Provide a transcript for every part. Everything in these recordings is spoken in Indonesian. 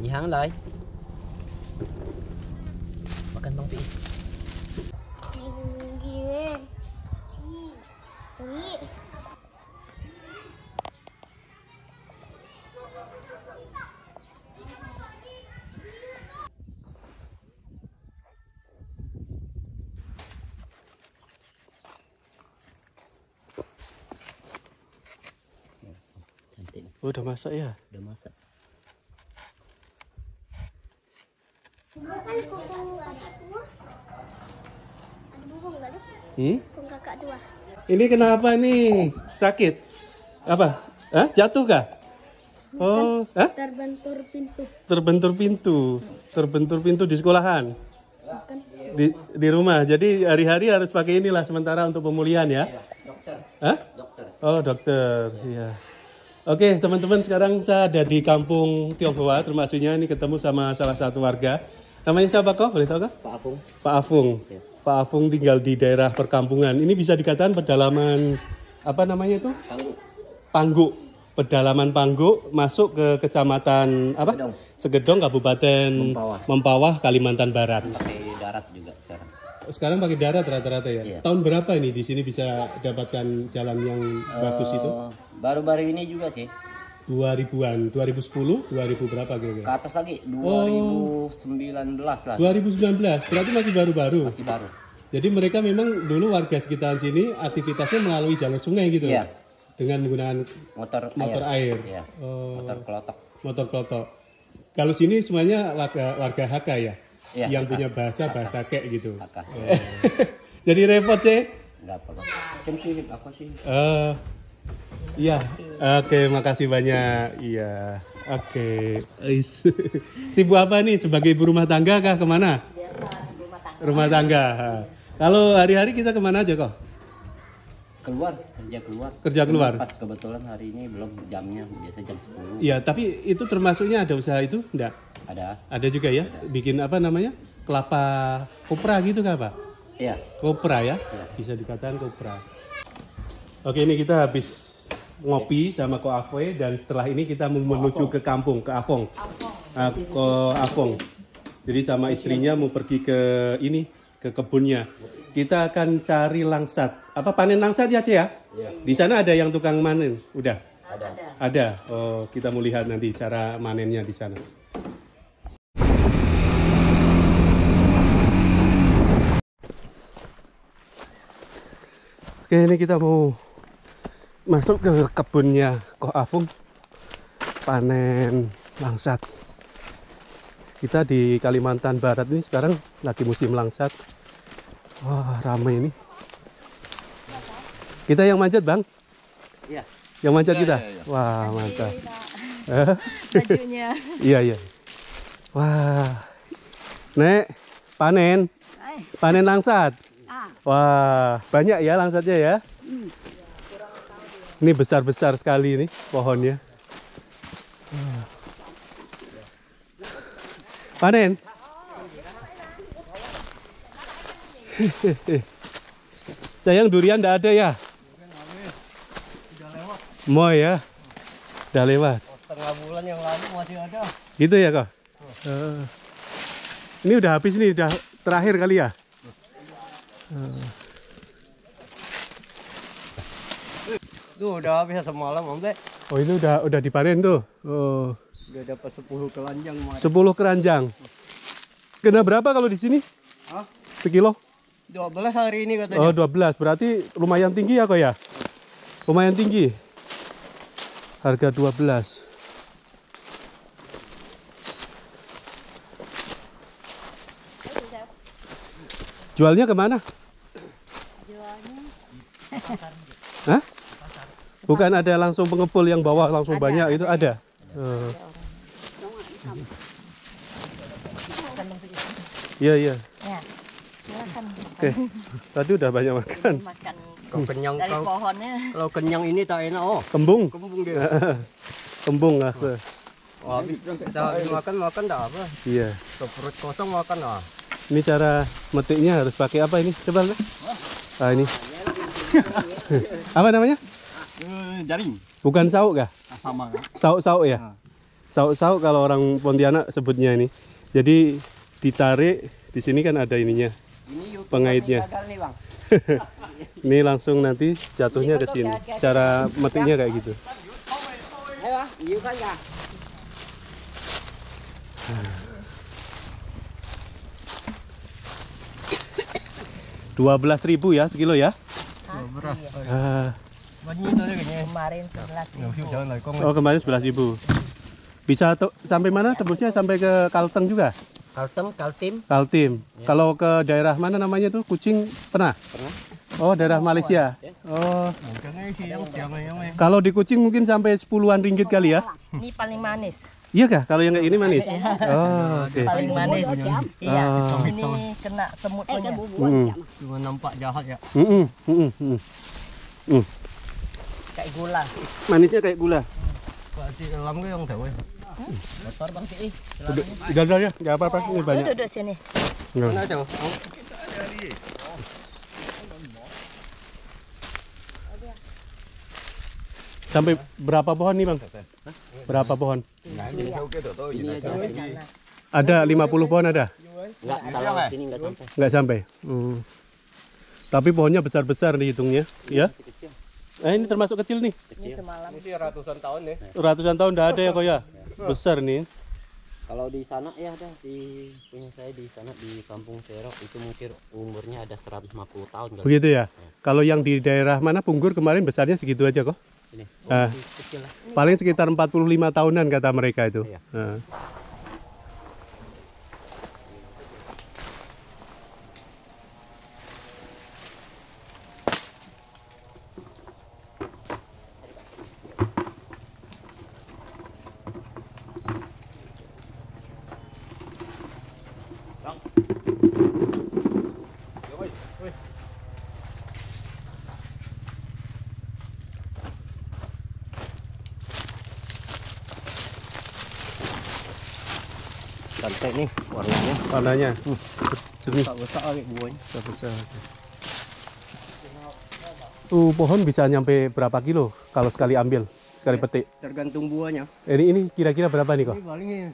Nhang lại Makan bang pi Gini. Ui. Cantik Oh, udah masak ya? Udah masak Ada burung tuh? Hmm? Kupung kakak dua. Ini kenapa nih? Sakit? Apa? Hah? Jatuh kah? Oh, hah? Terbentur pintu. Terbentur pintu. Terbentur pintu di sekolahan. Bukan. Di di rumah. Jadi hari-hari harus pakai inilah sementara untuk pemulihan ya. Dokter Hah? Dokter Oh, dokter. Iya. Oke, teman-teman, sekarang saya ada di kampung Tionghoa, termasuknya ini ketemu sama salah satu warga. Namanya siapa kok? Boleh tahu kah? Pak Apung Pak Afung. Iya. Pak Afung tinggal di daerah perkampungan. Ini bisa dikatakan pedalaman apa namanya itu? Pangguk. Pedalaman Pangguk masuk ke kecamatan apa? Segedong. Segedong, Kabupaten Mempawah. Mempawah, Kalimantan Barat. Pakai darat juga sekarang Sekarang pakai darat rata-rata ya. Iya. Tahun berapa ini di sini bisa dapatkan jalan yang bagus itu? Eh, Baru-baru ini juga sih 2000-an, 2010, 2000 berapa Ke kira-kira? atas lagi Oh. 2019 lah 2019, berarti masih baru-baru. Masih baru Jadi mereka memang dulu warga sekitaran sini aktivitasnya melalui jalur sungai gitu. Iya Dengan menggunakan Motor motor air. air. Iya Oh, Motor kelotok motor klotok. Kalau sini semuanya warga warga HK ya. Iya, yang punya bahasa bahasa kek gitu. Kakak Jadi repot sih. Enggak apa-apa Kan sih apa sih Eh, iya. Oke, makasih banyak. Iya. Oke. Sibuk apa nih? Sebagai ibu rumah tangga kah ke mana? Rumah tangga. Ha. Kalau hari-hari kita ke mana aja kok? Keluar Kerja keluar Kerja keluar. Pas kebetulan hari ini belum jamnya Biasa jam 10 Iya, tapi itu termasuknya ada usaha itu? Enggak. Ada Ada juga ya? Bikin apa namanya? Kelapa kopra gitu kah, Pak? Iya Kopra ya? Iya. Bisa dikatakan kopra. Oke, ini kita habis ngopi sama Ko Ave dan setelah ini kita mau menuju ke kampung, ke Afong. Ah, Ko Afong. Jadi sama istrinya mau pergi ke ini, ke kebunnya. Kita akan cari langsat. Apa panen langsat ya, Cie ya? Iya Di sana ada yang tukang manen. Udah. Ada Ada. Oh, kita mau lihat nanti cara manennya di sana. Oke, ini kita mau masuk ke kebunnya Koh Afung panen langsat. Kita di Kalimantan Barat ini sekarang lagi musim langsat. Wah, ramai ini. Kita yang manjat, Bang. Iya Yang manjat Iya, kita? iya, iya. Wah, mantap. bajunya. Iya, iya. Wah. Nek, panen. Panen langsat. Wah, banyak ya langsatnya ya. Ini besar-besar sekali nih pohonnya. Panen. Sayang durian enggak ada ya? Mau ya? Udah lewat. Setengah bulan yang lalu masih ada Gitu ya kok? Eh, ini udah habis nih, udah terakhir kali ya? Tuh udah habis semalam Om Teh. Oh itu udah udah dipanen tuh. Oh, Udah dapat 10 kelanjang Mas. 10 keranjang. Kena berapa kalau di sini? Hah? Sekilo? 12 hari ini katanya. Oh 12, berarti lumayan tinggi ya kok ya? Lumayan tinggi. Harga 12. Jualnya ke mana? Hah? Bukan ada langsung pengepul yang bawa langsung banyak itu ada. Oh. Iya iya. Ya, silakan Oke. Tadi udah banyak makan. makan Kalau kenyang dari kalau, pohonnya. kalau kenyang ini tak enak oh. Kembung. Kembung dia. Kembung lah. Oh, habis kita makan makan dah apa? Iya. Ke perut kosong makan ah. Ini cara metiknya harus pakai apa ini? Coba lihat. Ah ini. apa namanya? Eh, jaring. Bukan sauk kah? Ah, sama kan? Sauk-sauk ya? Sauk-sauk kalau orang Pontianak sebutnya ini. Jadi ditarik di sini kan ada ininya. Pengaitnya. Ini langsung nanti jatuhnya ke sini. Cara metiknya kayak gitu. Dua belas ribu ya sekilo ya. Ah, thôi kìa Kemarin 11 Nhiều siêu trời lời con oh kemarin sebelas ribu. Bisa te- sampai mana tembusnya sampai ke Kalteng juga? Kalteng, Kaltim Kaltim. Kalau ke daerah mana namanya tuh? Kucing pernah? Pernah. Oh, daerah Malaysia. Oh, kalau di Kucing mungkin sampai sepuluhan ringgit kali ya? Ini paling manis. Iya kah? Kalau yang kayak ini manis? Oh, oke. Paling manis. Iya. Ah. Ini kena semut Eh, punya. Mm. jam. Cuma nampak jahat ya Mm-mm, mm-mm, mm. Mm. Kayak gula. Manisnya kayak gula. Pak Cik dalam cái ông thử ơi Motor Bang. Udah, udah, ya, nggak apa-apa. Ini banyak. Duduk sini. Mana Sampai berapa pohon nih bang? Berapa pohon? Ada 50 pohon ada? Enggak, kalau sini enggak sampai. Nggak sampai. Hmm. Tapi pohonnya besar-besar dihitungnya, ya? Eh ini termasuk kecil nih. Ini semalam. Ini ratusan tahun nih Ratusan tahun udah ada ya kok ya? Besar nih. Kalau di sana ya ada di punya saya di sana di Kampung Serok itu mungkin umurnya ada 150 tahun kali. Begitu ya? Kalau yang di daerah mana Punggur kemarin besarnya segitu aja kok? Ini. Ah. masih kecil lah. Paling sekitar 45 tahunan kata mereka itu. Iya. Nah. Cantik nih warnanya Warnanya. Jernih. Besar-besar kayak buahnya besar. Tuh pohon bisa nyampe berapa kilo kalau sekali ambil, sekali petik? Tergantung buahnya Ini ini kira-kira berapa nih kok? Ini paling ini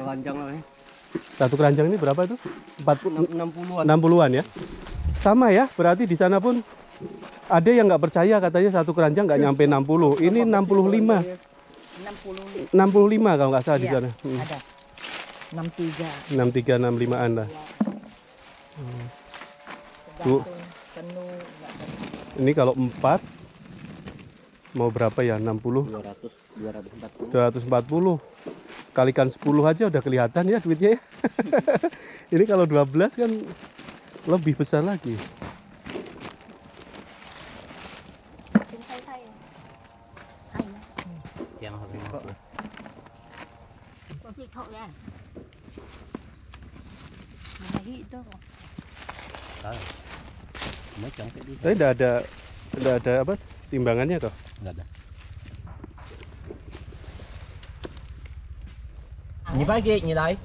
Keranjang lah ya Satu keranjang ini berapa itu? 40 60-an 60-an ya. Sama ya, berarti di sana pun ada yang nggak percaya katanya satu keranjang nggak nyampe 60. Ini 65. 60 65 kalau nggak salah di Iya. sana. Hmm. ada. 63. 63 65-an lah. Penuh enggak penuh. Ini kalau 4 mau berapa ya? 60 200 240. 240 kalikan 10 aja udah kelihatan ya duitnya ya. Ini kalau 12 kan lebih besar lagi. Trên tay tay. Hay. Yang harus Có thịt thội này. Mana itu? Macam kayak gitu. Tapi tidak ada tidak ada apa timbangannya kok. Enggak ada. Như phải như đây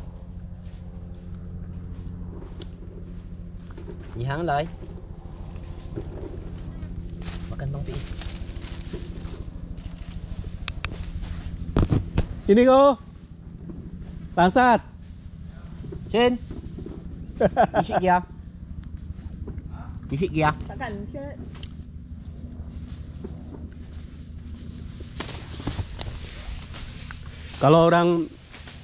Nhihang lại. Makan Bang Pi. Ini kok. Langsat. Trên Isi kìa Tak kan shirt. Kalau orang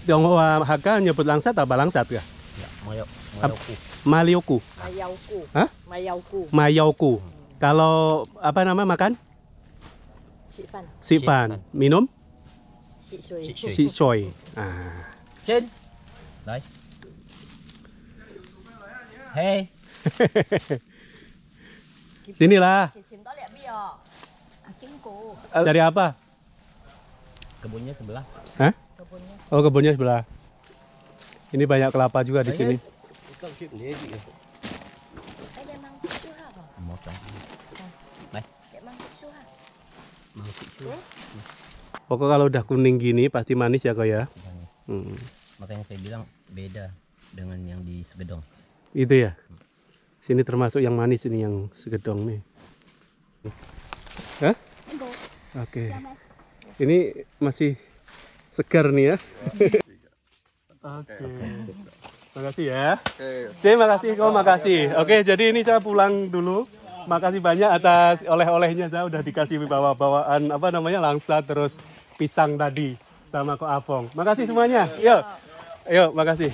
Tionghoa Hakka nyebut langsat apa langsat ya? Ya, moyok, Ap- moyokku. Malioku, Mayauku. Hah? Mayauku. Mayoku. Kalau apa nama makan? Sifan. Sipan. Minum? Si Sui. Si Sui. Si soy. Ah. Trên Đây. Hey, Sinilah. Lihat bio. Akingku. Cari apa? kebunnya sebelah. Hah? Kebunnya. Oh kebunnya sebelah. Ini banyak kelapa juga di sini. Eh. Pokok kalau udah kuning gini pasti manis ya kok ya. Hmm. Makanya saya bilang beda dengan yang di Segedong. Itu ya. Sini termasuk yang manis ini yang segedong nih. Hah? Oke. Ini masih Segar nih ya. Oke. Makasih ya. C, makasih. Kau makasih. Oke, jadi ini saya pulang dulu. Makasih banyak atas oleh-olehnya saya udah dikasih bawa-bawaan apa namanya langsa terus pisang tadi sama Ko Afong. Makasih semuanya. Yuk. Yuk, makasih.